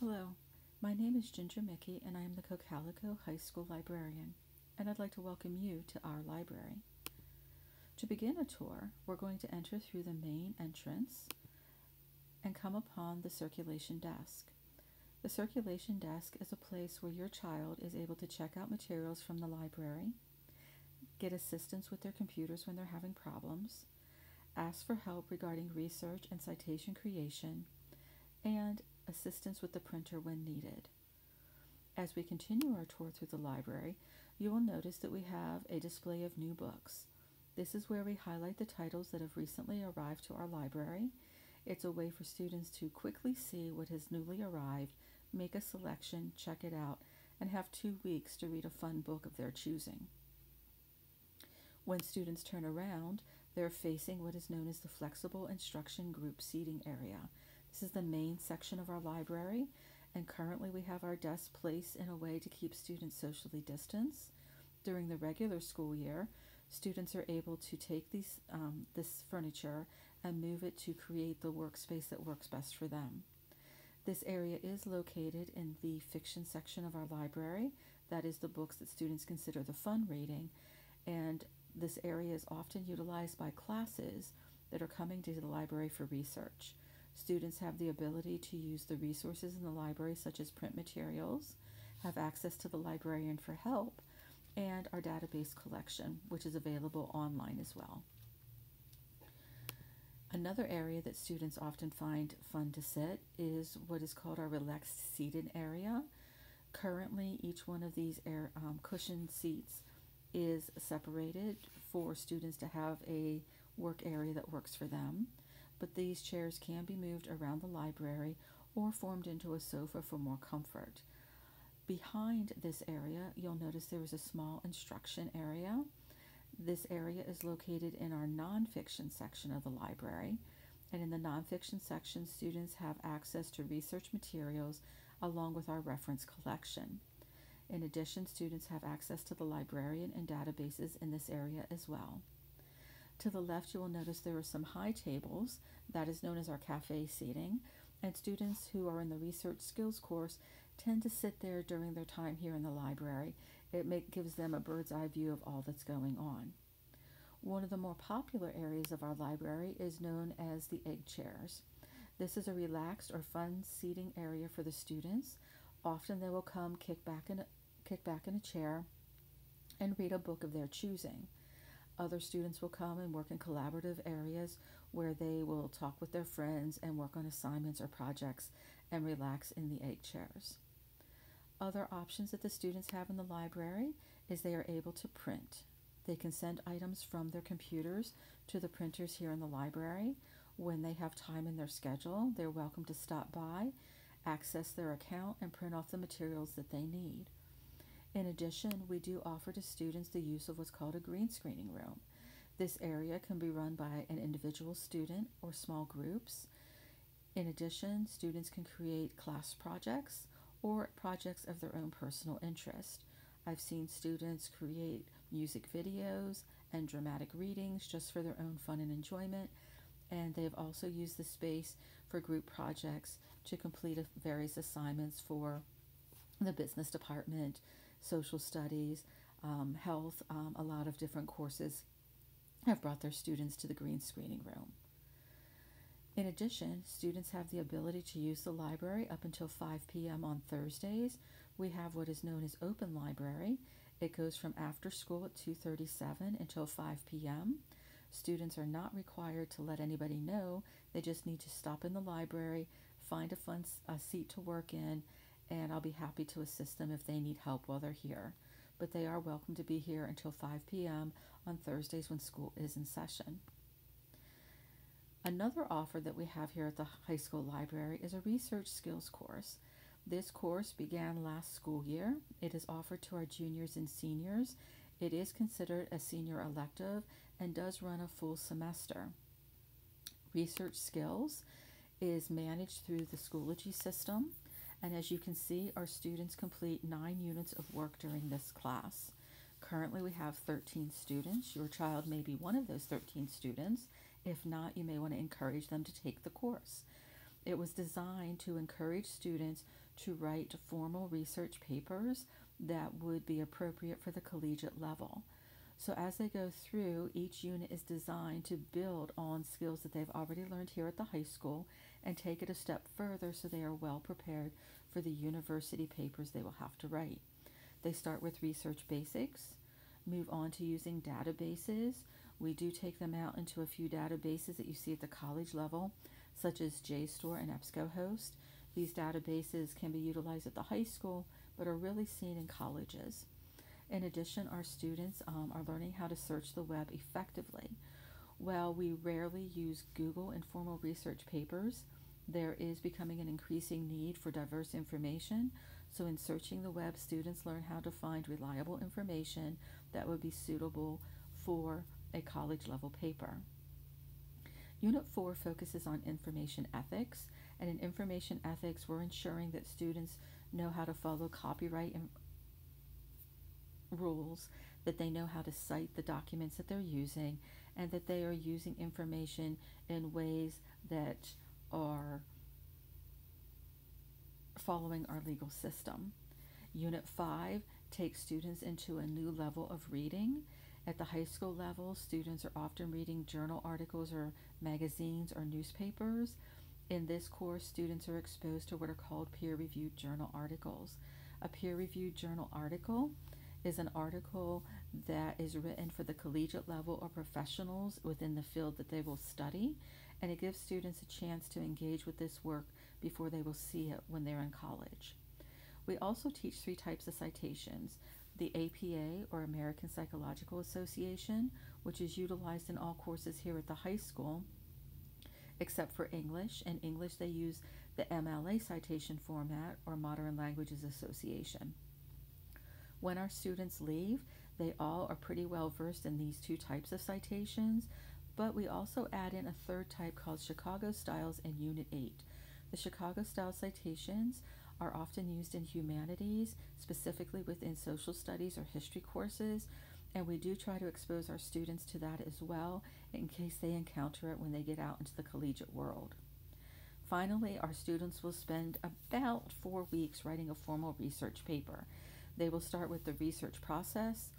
Hello, my name is Ginger Mickey and I am the Cocalico High School librarian, and I'd like to welcome you to our library. To begin a tour, we're going to enter through the main entrance and come upon the circulation desk. The circulation desk is a place where your child is able to check out materials from the library, get assistance with their computers when they're having problems, ask for help regarding research and citation creation, and assistance with the printer when needed. As we continue our tour through the library, you will notice that we have a display of new books. This is where we highlight the titles that have recently arrived to our library. It's a way for students to quickly see what has newly arrived, make a selection, check it out, and have two weeks to read a fun book of their choosing. When students turn around, they're facing what is known as the Flexible Instruction Group Seating Area. This is the main section of our library, and currently we have our desks placed in a way to keep students socially distanced. During the regular school year, students are able to take these, um, this furniture and move it to create the workspace that works best for them. This area is located in the fiction section of our library. That is the books that students consider the fun reading, and this area is often utilized by classes that are coming to the library for research. Students have the ability to use the resources in the library, such as print materials, have access to the librarian for help, and our database collection, which is available online as well. Another area that students often find fun to sit is what is called our relaxed seated area. Currently, each one of these air um, cushion seats is separated for students to have a work area that works for them but these chairs can be moved around the library or formed into a sofa for more comfort. Behind this area, you'll notice there is a small instruction area. This area is located in our nonfiction section of the library. And in the nonfiction section, students have access to research materials along with our reference collection. In addition, students have access to the librarian and databases in this area as well. To the left, you will notice there are some high tables, that is known as our cafe seating, and students who are in the research skills course tend to sit there during their time here in the library. It make, gives them a bird's eye view of all that's going on. One of the more popular areas of our library is known as the egg chairs. This is a relaxed or fun seating area for the students. Often they will come kick back in a, kick back in a chair and read a book of their choosing. Other students will come and work in collaborative areas where they will talk with their friends and work on assignments or projects and relax in the egg chairs. Other options that the students have in the library is they are able to print. They can send items from their computers to the printers here in the library. When they have time in their schedule, they're welcome to stop by, access their account, and print off the materials that they need. In addition, we do offer to students the use of what's called a green screening room. This area can be run by an individual student or small groups. In addition, students can create class projects or projects of their own personal interest. I've seen students create music videos and dramatic readings just for their own fun and enjoyment, and they've also used the space for group projects to complete various assignments for the business department, social studies, um, health, um, a lot of different courses have brought their students to the green screening room. In addition, students have the ability to use the library up until 5 p.m. on Thursdays. We have what is known as open library. It goes from after school at 2:37 until 5 p.m. Students are not required to let anybody know. They just need to stop in the library, find a fun a seat to work in, and I'll be happy to assist them if they need help while they're here. But they are welcome to be here until 5 p.m. on Thursdays when school is in session. Another offer that we have here at the high school library is a research skills course. This course began last school year. It is offered to our juniors and seniors. It is considered a senior elective and does run a full semester. Research skills is managed through the Schoology system. And as you can see, our students complete nine units of work during this class. Currently, we have 13 students. Your child may be one of those 13 students. If not, you may want to encourage them to take the course. It was designed to encourage students to write formal research papers that would be appropriate for the collegiate level. So, as they go through, each unit is designed to build on skills that they've already learned here at the high school and take it a step further so they are well prepared for the university papers they will have to write. They start with research basics, move on to using databases. We do take them out into a few databases that you see at the college level, such as JSTOR and EBSCOhost. These databases can be utilized at the high school but are really seen in colleges. In addition, our students um, are learning how to search the web effectively. While we rarely use Google in formal research papers, there is becoming an increasing need for diverse information. So, in searching the web, students learn how to find reliable information that would be suitable for a college level paper. Unit 4 focuses on information ethics, and in information ethics, we're ensuring that students know how to follow copyright rules, that they know how to cite the documents that they're using, and that they are using information in ways that are following our legal system. Unit 5 takes students into a new level of reading. At the high school level, students are often reading journal articles or magazines or newspapers. In this course, students are exposed to what are called peer reviewed journal articles. A peer reviewed journal article is an article that is written for the collegiate level or professionals within the field that they will study, and it gives students a chance to engage with this work before they will see it when they're in college. We also teach three types of citations the APA or American Psychological Association, which is utilized in all courses here at the high school except for English. In English, they use the MLA citation format or Modern Languages Association. When our students leave, they all are pretty well versed in these two types of citations, but we also add in a third type called Chicago Styles in Unit 8. The Chicago Style citations are often used in humanities, specifically within social studies or history courses, and we do try to expose our students to that as well in case they encounter it when they get out into the collegiate world. Finally, our students will spend about four weeks writing a formal research paper. They will start with the research process.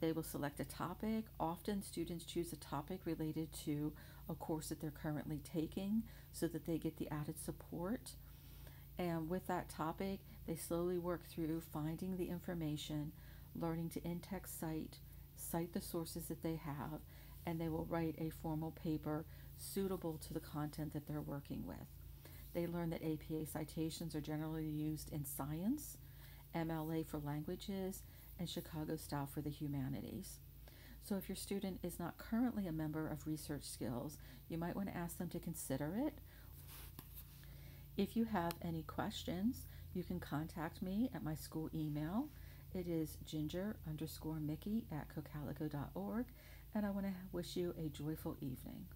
They will select a topic. Often, students choose a topic related to a course that they're currently taking so that they get the added support. And with that topic, they slowly work through finding the information, learning to in text cite, cite the sources that they have, and they will write a formal paper suitable to the content that they're working with. They learn that APA citations are generally used in science, MLA for languages, and Chicago style for the humanities. So, if your student is not currently a member of Research Skills, you might want to ask them to consider it. If you have any questions, you can contact me at my school email. It is ginger underscore Mickey at cocalico.org, and I want to wish you a joyful evening.